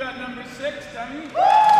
got number six, dummy.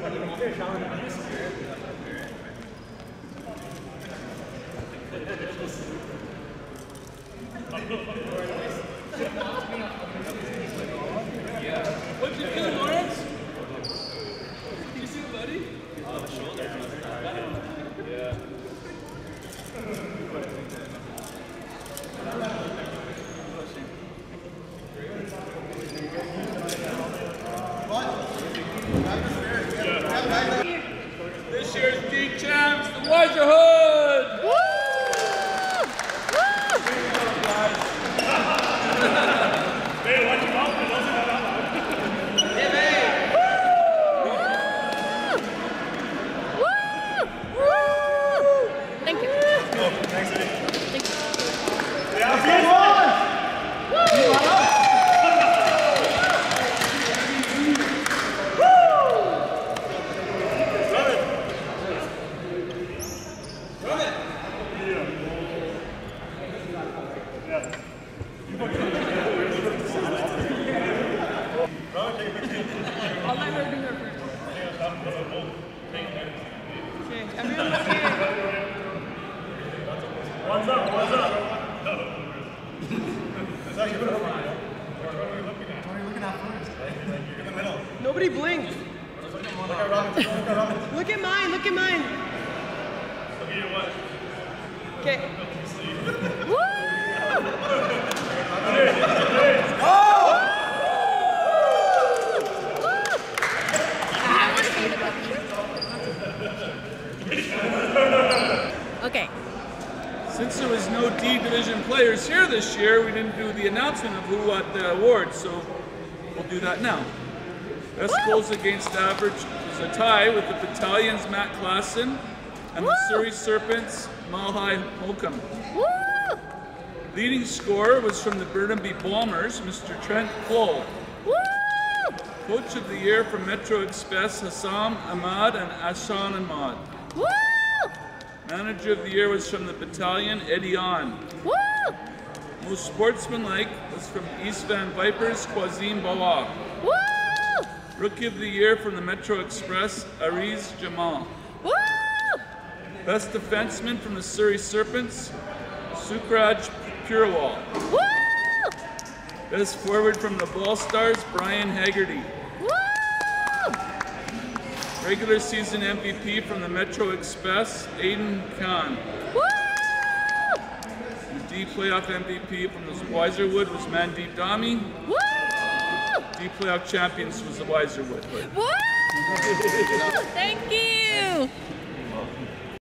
that. What'd you do, Lawrence? You see, buddy? This year's D champs, the Wiserhood! Woo! Woo! Hey, watch your mouth, man. Don't say that out loud. Woo! Woo! Thank you. Thanks, Eddie. Thank you. Yeah, good. I'll let her do her first. Okay, everyone look here. One's up, one's up. Nobody blinked. Look at mine. Look at mine. Okay. Okay. Since there was no D division players here this year, we didn't do the announcement of who got the award, so we'll do that now. Best goals against average is a tie with the Battalion's Matt Klassen and the Surrey Serpents Malhai Holcomb. Woo! Leading scorer was from the Burnaby Bombers, Mr. Trent Cole. Woo! Coach of the year from Metro Express, Hassam Ahmad and Ashan Ahmad. Woo! Manager of the year was from the Battalion, Eddie On. Woo! Most sportsmanlike was from East Van Vipers, Quazim Bawa. Rookie of the year from the Metro Express, Ariz Jamal. Woo! Best defenseman from the Surrey Serpents, Sukraj Purewal. Woo! Best forward from the Ball Stars, Brian Haggerty. Woo! Regular season MVP from the Metro Express, Aiden Khan. Woo! The D playoff MVP from the Wiserhood was Mandeep Dami. Woo! Playoff champions was the wiser Wiserhood. Woo! Thank you.